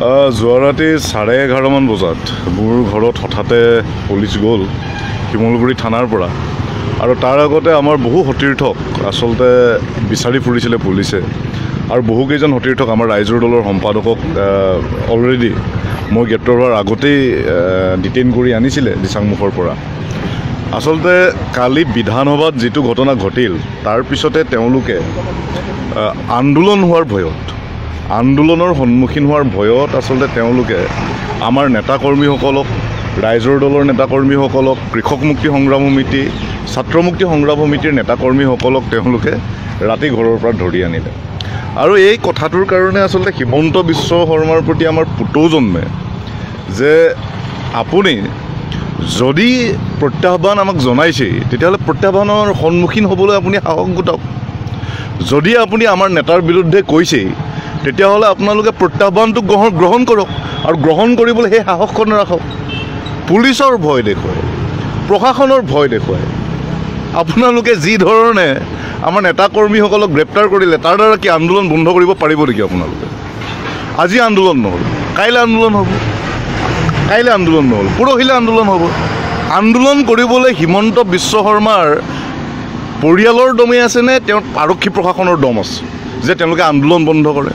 যোৱা ৰাতি চাৰে এঘাৰমান বজাত মোৰ ঘৰত হঠাতে পুলিচ গ'ল শিমলুগুৰি থানাৰ পৰা। আৰু তাৰ আগতে আমাৰ বহু সতীৰ্থক আচলতে বিচাৰি ফুৰিছিলে পুলিচে। আৰু বহুকেইজন সতীৰ্থক আমাৰ ৰাইজৰ দলৰ সম্পাদকক অলৰেডি মই গ্ৰেপ্তাৰ হোৱাৰ আগতেই ডিটেইন কৰি আনিছিলে দিচাংমুখৰ পৰা। আচলতে কালি বিধানসভাত যিটো ঘটনা ঘটিল তাৰপিছতে তেওঁলোকে আন্দোলন হোৱাৰ ভয়ত আন্দোলনৰ সন্মুখীন হোৱাৰ ভয়ত আচলতে তেওঁলোকে আমাৰ নেতাকৰ্মীসকলক ৰাইজৰ দলৰ নেতাকৰ্মীসকলক কৃষক মুক্তি সংগ্ৰাম সমিতি ছাত্ৰ মুক্তি সংগ্ৰাম সমিতিৰ নেতাকৰ্মীসকলক তেওঁলোকে ৰাতি ঘৰৰ পৰা ধৰি আনিলে। আৰু এই কথাটোৰ কাৰণে আচলতে হিমন্ত বিশ্ব শৰ্মাৰ প্ৰতি আমাৰ পুতৌ জন্মে যে আপুনি যদি প্ৰত্যাহ্বান আমাক জনাইছেই তেতিয়াহ'লে প্ৰত্যাহ্বানৰ সন্মুখীন হ'বলৈ আপুনি সাহস গোটাওক। যদি আপুনি আমাৰ নেতাৰ বিৰুদ্ধে কৈছেই তেতিয়াহ'লে আপোনালোকে প্ৰত্যাহ্বানটো গ্ৰহণ গ্ৰহণ কৰক আৰু গ্ৰহণ কৰিবলৈ সেই সাহসখন ৰাখক পুলিচৰ ভয় দেখুৱায় প্ৰশাসনৰ ভয় দেখুৱায় আপোনালোকে যি ধৰণে আমাৰ নেতাকৰ্মীসকলক গ্ৰেপ্তাৰ কৰিলে তাৰ দ্বাৰা কি আন্দোলন বন্ধ কৰিব পাৰিব নেকি আপোনালোকে? আজি আন্দোলন নহ'ল কাইলৈ আন্দোলন হ'ব। কাইলৈ আন্দোলন নহ'ল পৰহিলৈ আন্দোলন হ'ব। আন্দোলন কৰিবলৈ হিমন্ত বিশ্ব শৰ্মাৰ পৰিয়ালৰ দমেই আছেনে তেওঁৰ আৰক্ষী প্ৰশাসনৰ দম আছে যে তেওঁলোকে আন্দোলন বন্ধ কৰে?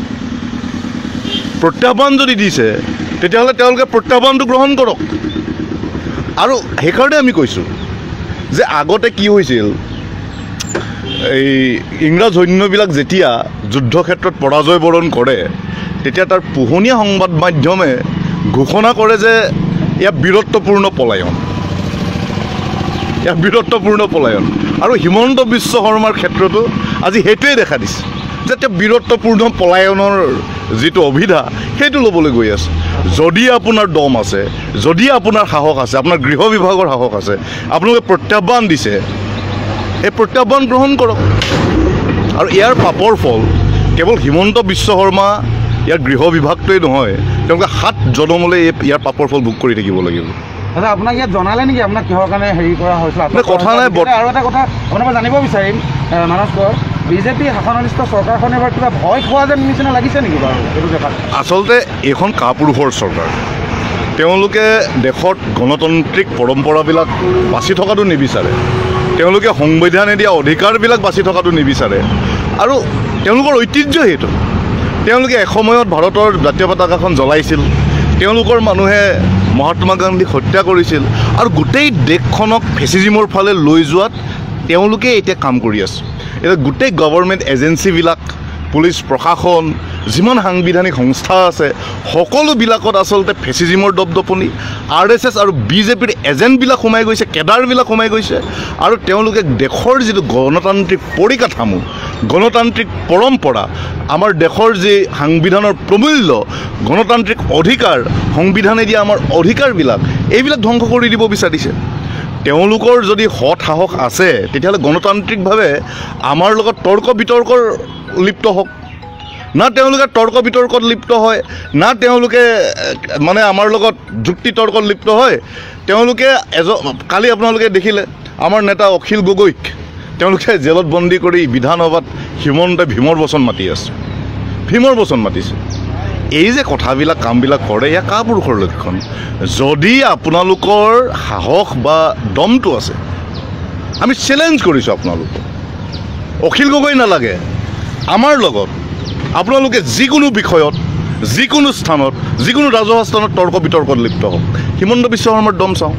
প্ৰত্যাহ্বান যদি দিছে তেতিয়াহ'লে তেওঁলোকে প্ৰত্যাহ্বানটো গ্ৰহণ কৰক। আৰু সেইকাৰণে আমি কৈছোঁ যে আগতে কি হৈছিল এই ইংৰাজ সৈন্যবিলাক যেতিয়া যুদ্ধক্ষেত্ৰত পৰাজয় বৰণ কৰে তেতিয়া তাৰ পোহনীয়া সংবাদ মাধ্যমে ঘোষণা কৰে যে এয়া বীৰত্বপূৰ্ণ পলায়ন। এয়া বীৰত্বপূৰ্ণ পলায়ন। আৰু হিমন্ত বিশ্ব শৰ্মাৰ ক্ষেত্ৰতো আজি সেইটোৱে দেখা দিছে যে তেওঁ বীৰত্বপূৰ্ণ পলায়নৰ যিটো অভিধা সেইটো ল'বলৈ গৈ আছে। যদি আপোনাৰ দম আছে যদি আপোনাৰ সাহস আছে আপোনাৰ গৃহ বিভাগৰ সাহস আছে আপোনালোকে প্ৰত্যাহ্বান দিছে এই প্ৰত্যাহ্বান গ্ৰহণ কৰক। আৰু ইয়াৰ পাপৰ ফল কেৱল হিমন্ত বিশ্ব শৰ্মা ইয়াৰ গৃহ বিভাগটোৱেই নহয় তেওঁলোকে সাত জনমলৈ এই ইয়াৰ পাপৰ ফল ভোগ কৰি থাকিব লাগিব। আপোনাক ইয়াত জনালে নেকি? আপোনাক কিহৰ কাৰণে হেৰি কৰা হৈছিল? কথা নাই, আৰু এটা কথা আপোনাৰ পৰা জানিব বিচাৰিম মানস বিজেপি শাসনাধিষ্ঠ চৰকাৰখনে এবাৰ কিবা ভয় খোৱা যেন নিচিনা লাগিছে নেকি বাৰু এইটো দেখাত আচলতে এইখন কাপুৰুষৰ চৰকাৰ। তেওঁলোকে দেশত গণতান্ত্ৰিক পৰম্পৰাবিলাক বাচি থকাটো নিবিচাৰে। তেওঁলোকে সংবিধানে দিয়া অধিকাৰবিলাক বাচি থকাটো নিবিচাৰে। আৰু তেওঁলোকৰ ঐতিহ্য সেইটো। তেওঁলোকে এসময়ত ভাৰতৰ জাতীয় পতাকাখন জ্বলাইছিল। তেওঁলোকৰ মানুহে মহাত্মা গান্ধীক হত্যা কৰিছিল। আৰু গোটেই দেশখনক ফেচিজিমৰ ফালে লৈ যোৱাত তেওঁলোকে এতিয়া কাম কৰি আছে। এতিয়া গোটেই গভৰ্ণমেণ্ট এজেঞ্চিবিলাক পুলিচ প্ৰশাসন যিমান সাংবিধানিক সংস্থা আছে সকলোবিলাকত আচলতে ফেচিজিমৰ দপদপনি আৰ এছ এছ আৰু বিজেপিৰ এজেণ্টবিলাক সোমাই গৈছে কেডাৰবিলাক সোমাই গৈছে আৰু তেওঁলোকে দেশৰ যিটো গণতান্ত্ৰিক পৰিকাঠামো গণতান্ত্ৰিক পৰম্পৰা আমাৰ দেশৰ যি সাংবিধানৰ প্ৰমূল্য গণতান্ত্ৰিক অধিকাৰ সংবিধানে দিয়া আমাৰ অধিকাৰবিলাক এইবিলাক ধ্বংস কৰি দিব বিচাৰিছে। তেওঁলোকৰ যদি সৎ সাহস আছে তেতিয়াহ'লে গণতান্ত্ৰিকভাৱে আমাৰ লগত তৰ্ক বিতৰ্কৰ লিপ্ত হওক। না তেওঁলোকে তৰ্ক বিতৰ্কত লিপ্ত হয় না তেওঁলোকে মানে আমাৰ লগত যুক্তি তৰ্কত লিপ্ত হয়। তেওঁলোকে এজ কালি আপোনালোকে দেখিলে আমাৰ নেতা অখিল গগৈক তেওঁলোকে জেলত বন্দী কৰি বিধানসভাত হিমন্ত ভীমৰ বচন মাতি আছে। ভীমৰ বচন মাতিছে। এই যে কথাবিলাক কামবিলাক কৰে এয়া কাপুৰুষৰ লক্ষণ যদি আপোনালোকৰ সাহস বা দমটো আছে আমি চেলেঞ্জ কৰিছোঁ আপোনালোকক। অখিল গগৈ নালাগে। আমাৰ লগত আপোনালোকে যিকোনো বিষয়ত যিকোনো স্থানত যিকোনো ৰাজহুৱা স্থানত তৰ্ক বিতৰ্কত লিপ্ত হওক। হিমন্ত বিশ্ব শৰ্মাৰ দম চাওঁ।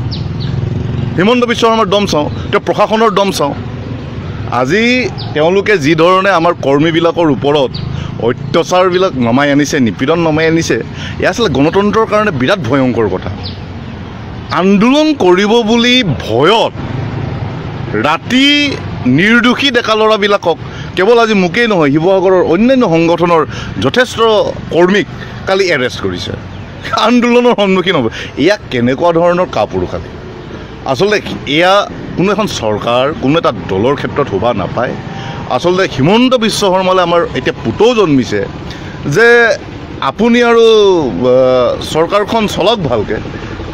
হিমন্ত বিশ্ব শৰ্মাৰ দম চাওঁ। তেওঁ প্ৰশাসনৰ দম চাওঁ। আজি তেওঁলোকে যি ধৰণে আমাৰ কৰ্মীবিলাকৰ ওপৰত অত্যাচাৰবিলাক নমাই আনিছে নিপীড়ন নমাই আনিছে এয়া আচলতে গণতন্ত্ৰৰ কাৰণে বিৰাট ভয়ংকৰ কথা। আন্দোলন কৰিব বুলি ভয়ত ৰাতি নিৰ্দোষী ডেকা ল'ৰাবিলাকক কেৱল আজি মোকেই নহয় শিৱসাগৰৰ অন্যান্য সংগঠনৰ যথেষ্ট কৰ্মীক কালি এৰেষ্ট কৰিছে। আন্দোলনৰ সন্মুখীন হ'ব। এয়া কেনেকুৱা ধৰণৰ কাপুৰুষালি? আচলতে এয়া কোনো এখন চৰকাৰ কোনো এটা দলৰ ক্ষেত্ৰত শোভা নাপায়। আচলতে হিমন্ত বিশ্ব শৰ্মালৈ আমাৰ এতিয়া পুতৌ জন্মিছে যে আপুনি আৰু চৰকাৰখন চলাওক ভালকৈ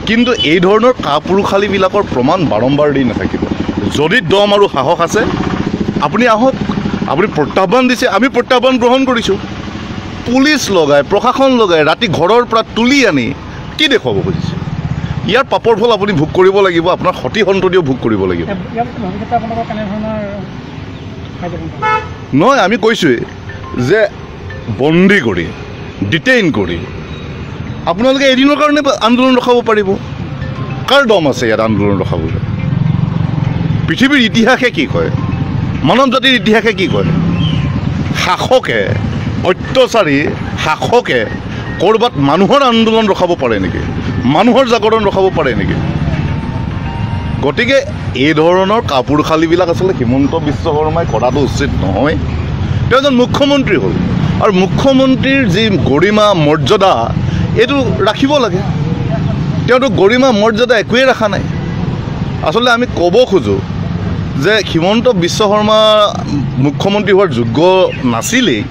কিন্তু এই ধৰণৰ কাপুৰুষালীবিলাকৰ প্ৰমাণ বাৰম্বাৰ দি নাথাকিব। যদি দম আৰু সাহস আছে আপুনি আহক আপুনি প্ৰত্যাহ্বান দিছে আমি প্ৰত্যাহ্বান গ্ৰহণ কৰিছোঁ। পুলিচ লগাই প্ৰশাসন লগাই ৰাতি ঘৰৰ পৰা তুলি আনি কি দেখুৱাব খুজিছে? ইয়াৰ পাপৰ ফল আপুনি ভোগ কৰিব লাগিব আপোনাৰ সতি সন্ততিও ভোগ কৰিব লাগিব। নহয় আমি কৈছোঁৱেই যে বন্দী কৰি ডিটেইন কৰি আপোনালোকে এদিনৰ কাৰণে আন্দোলন ৰখাব পাৰিব। কাৰ দম আছে ইয়াত আন্দোলন ৰখাবলৈ? পৃথিৱীৰ ইতিহাসে কি কয়? মানৱ জাতিৰ ইতিহাসে কি কয়? শাসকে অত্যাচাৰী শাসকে ক'ৰবাত মানুহৰ আন্দোলন ৰখাব পাৰে নেকি? মানুহৰ জাগৰণ ৰখাব পাৰে নেকি? গতিকে এই ধৰণৰ কাপোৰ খালিবিলাক আচলতে হিমন্ত বিশ্ব শৰ্মাই কৰাটো উচিত নহয়। তেওঁ এজন মুখ্যমন্ত্ৰী হ'ল। আৰু মুখ্যমন্ত্ৰীৰ যি গৰিমা মৰ্যাদা এইটো ৰাখিব লাগে। তেওঁতো গৰিমা মৰ্যাদা একোৱেই ৰখা নাই। আচলতে আমি ক'ব খোজোঁ যে হিমন্ত বিশ্ব শৰ্মা মুখ্যমন্ত্ৰী হোৱাৰ যোগ্য নাছিলেই।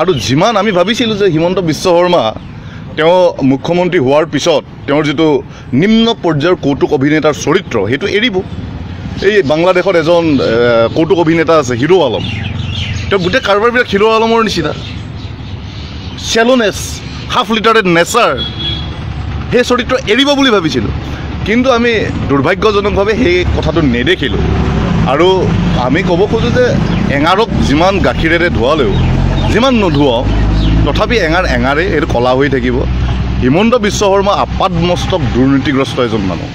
আৰু যিমান আমি ভাবিছিলোঁ যে হিমন্ত বিশ্ব শৰ্মা তেওঁ মুখ্যমন্ত্ৰী হোৱাৰ পিছত তেওঁৰ যিটো নিম্ন পৰ্যায়ৰ কৌতুক অভিনেতাৰ চৰিত্ৰ সেইটো এৰিব। এই বাংলাদেশত এজন কৌতুক অভিনেতা আছে হিৰো আলম। তেওঁ গোটেই কাৰোবাৰবিলাক হিৰো আলমৰ নিচিনা। চেলোনেছ হাফ লিটাৰেড নেচাৰ সেই চৰিত্ৰ এৰিব বুলি ভাবিছিলোঁ। কিন্তু আমি দুৰ্ভাগ্যজনকভাৱে সেই কথাটো নেদেখিলোঁ। আৰু আমি ক'ব খোজোঁ যে এঙাৰক যিমান গাখীৰেৰে ধোৱালেও যিমান নোধোৱাওঁ তথাপি এঙাৰ এঙাৰেই এইটো কলা হৈ থাকিব। হিমন্ত বিশ্ব শৰ্মা আপাদমস্তক দুৰ্নীতিগ্ৰস্ত এজন মানুহ।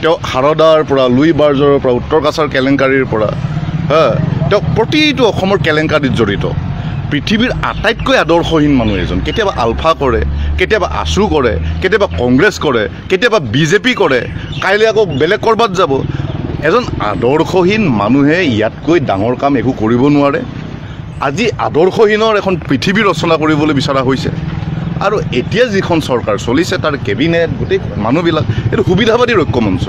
তেওঁ সাৰদাৰ পৰা লুই বাৰ্জৰৰ পৰা উত্তৰ কাছাৰ কেলেংকাৰীৰ পৰা হা তেওঁ প্ৰতিটো অসমৰ কেলেংকাৰীত জড়িত। পৃথিৱীৰ আটাইতকৈ আদৰ্শহীন মানুহ এজন। কেতিয়াবা আলফা কৰে কেতিয়াবা আছু কৰে কেতিয়াবা কংগ্ৰেছ কৰে কেতিয়াবা বিজেপি কৰে। কাইলৈ আকৌ বেলেগ ক'ৰবাত যাব। এজন আদৰ্শহীন মানুহে ইয়াতকৈ ডাঙৰ কাম একো কৰিব নোৱাৰে। আজি আদৰ্শহীনৰ এখন পৃথিৱী ৰচনা কৰিবলৈ বিচৰা হৈছে। আৰু এতিয়া যিখন চৰকাৰ চলিছে তাৰ কেবিনেট গোটেই মানুহবিলাক এইটো সুবিধাবাদী ঐক্য মঞ্চ